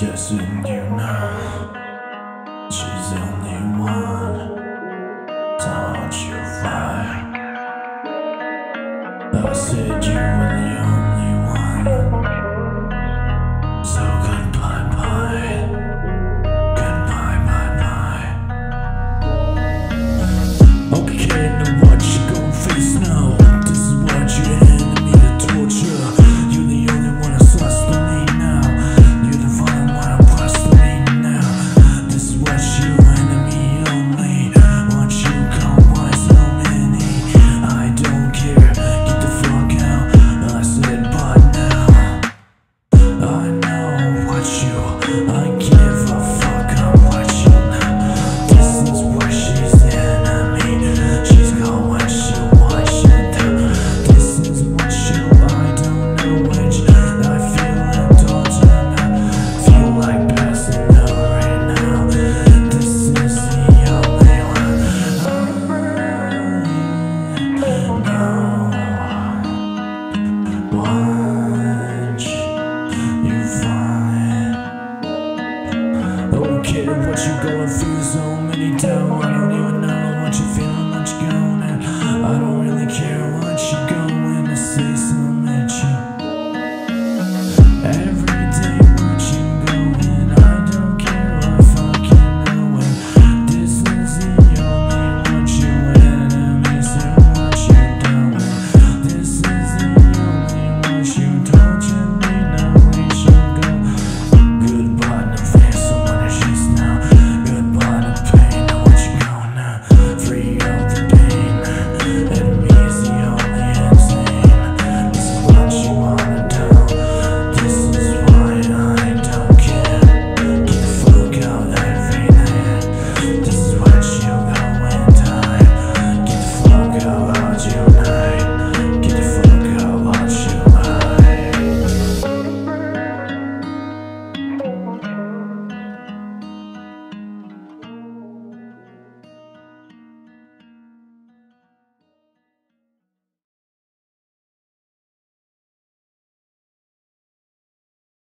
Guessing you now, she's the only one. Don't you fight? I said you were. you're going through so many times. I don't even know what you're feeling, what you're going at. I don't really care what you're going to say, so at you. Every